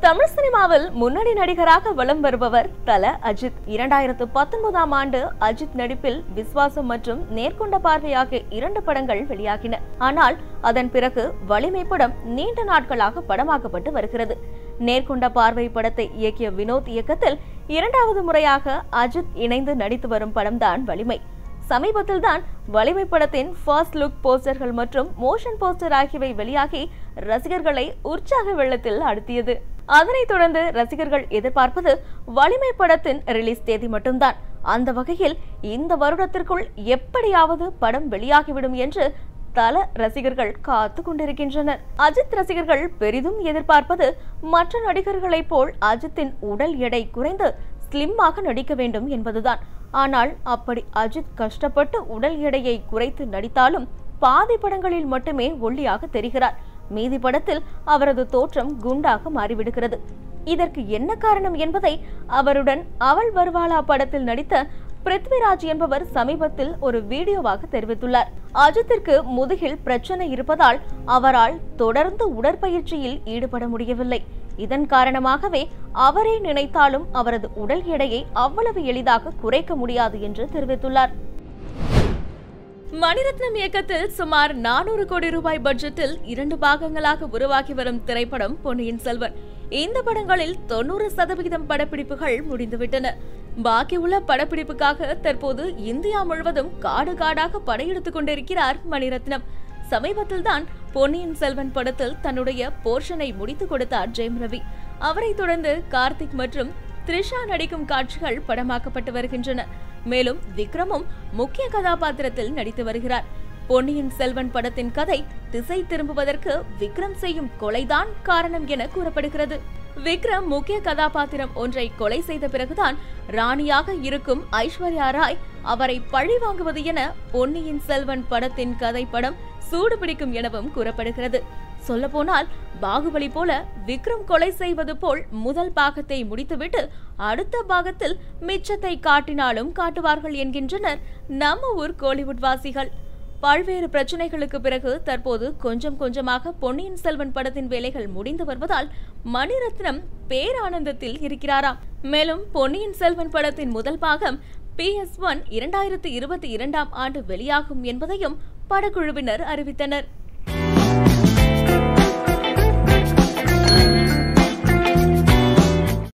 தமிழ் சினிமாவில் முன்னணி நடிகராக வலம் வருபவர் தல அஜித். இரண்டாயிரத்து பத்தொன்பதாம் ஆண்டு அஜித் நடிப்பில் விஸ்வாசம் மற்றும் நேர்கொண்ட பார்வை ஆகிய இரண்டு படங்கள் வெளியாகின. ஆனால் அதன் பிறகு வலிமை படம் நீண்ட நாட்களாக படமாக்கப்பட்டு வருகிறது. நேர்கொண்ட பார்வை படத்தை இயக்கிய வினோத் இயக்கத்தில் இரண்டாவது முறையாக அஜித் இணைந்து நடித்து வரும் படம்தான் வலிமை. சமீபத்தில் தான் வலிமை படத்தின் ஃபர்ஸ்ட் லுக் போஸ்டர்கள் மற்றும் மோஷன் போஸ்டர் ஆகியவை வெளியாகி ரசிகர்களை உற்சாக வெள்ளத்தில் அழுத்தியது அதனைத் தொடர்ந்து ரசிகர்கள் எதிர்பார்ப்பது வலிமை படத்தின் ரிலீஸ் தேதி மட்டும்தான். அந்த வகையில் இந்த வருடத்திற்குள் எப்படியாவது படம் வெளியாகிவிடும் என்று தல ரசிகர்கள் காத்து கொண்டிருக்கின்றனர். அஜித் ரசிகர்கள் பெரிதும் எதிர்பார்ப்பது மற்ற நடிகர்களைப் போல் அஜித்தின் உடல் எடை குறைந்து ஸ்லிம்மாக நடிக்க வேண்டும் என்பதுதான். ஆனால் அப்படி அஜித் கஷ்டப்பட்டு உடல் எடையை குறைத்து நடித்தாலும் பாதி படங்களில் மட்டுமே ஒல்லியாக தெரிகிறார். மீதி படத்தில் அவரது தோற்றம் குண்டாக மாறிவிடுகிறது. இதற்கு என்ன காரணம் என்பதை அவருடன் அவள் வருவாளா படத்தில் நடித்த பிருத்விராஜ் என்பவர் சமீபத்தில் ஒரு வீடியோவாக தெரிவித்துள்ளார். அஜித்திற்கு முதுகில் பிரச்சனை இருப்பதால் அவரால் தொடர்ந்து உடற்பயிற்சியில் ஈடுபட முடியவில்லை. இதன் காரணமாகவே அவரே நினைத்தாலும் அவரது உடல் எடையை அவ்வளவு எளிதாக குறைக்க முடியாது என்று தெரிவித்துள்ளார். மணிரத்னம் இயக்கத்தில் சுமார் நானூறு கோடி ரூபாய் பட்ஜெட்டில் இரண்டு பாகங்களாக உருவாகி வரும் திரைப்படம் பொன்னியின் செல்வன். இந்த படங்களில் தொண்ணூறு சதவிகிதம் படப்பிடிப்புகள் முடிந்துவிட்டன. பாக்கியுள்ள படப்பிடிப்புக்காக தற்போது இந்தியா முழுவதும் காடு காடாக படையெடுத்துக் கொண்டிருக்கிறார் மணிரத்னம். சமீபத்தில் தான் பொன்னியின் செல்வன் படத்தில் தன்னுடைய போர்ஷனை முடித்துக் கொடுத்தார் ஜெயம் ரவி. அவரைத் தொடர்ந்து கார்த்திக் மற்றும் த்ரிஷா நடிக்கும் காட்சிகள் படமாக்கப்பட்டு வருகின்றன. மேலும் விக்ரமும் முக்கிய கதாபாத்திரத்தில் நடித்து வருகிறார். பொன்னியின் செல்வன் படத்தின் கதை திசை திரும்புவதற்கு விக்ரம் செய்யும் கொலைதான் காரணம் என கூறப்படுகிறது. விக்ரம் முக்கிய கதாபாத்திரம் ஒன்றை கொலை செய்த பிறகுதான் ராணியாக இருக்கும் ஐஸ்வர்யா ராய் அவரை பழி வாங்குவது என பொன்னியின் செல்வன் படத்தின் கதை படம் சூடு பிடிக்கும் எனவும் கூறப்படுகிறது. சொல்லப்போனால் பாகுபலி போல விக்ரம் கொலை செய்வது போல் முதல் பாகத்தை முடித்துவிட்டு அடுத்த பாகத்தில் மிச்சத்தை காட்டினாலும் காட்டுவார்கள் என்கின்றனர் நம்ம ஊர் கோலிவுட் வாசிகள். பல்வேறு பிரச்சனைகளுக்கு பிறகு தற்போது கொஞ்சம் கொஞ்சமாக பொன்னியின் செல்வன் படத்தின் வேலைகள் முடிந்து வருவதால் மணிரத்னம் பேரானந்தத்தில் இருக்கிறாராம். மேலும் பொன்னியின் செல்வன் படத்தின் முதல் பாகம் பி எஸ் ஒன் இரண்டாயிரத்தி இருபத்தி இரண்டாம் ஆண்டு வெளியாகும் என்பதையும் படக்குழுவினர் அறிவித்தனர்.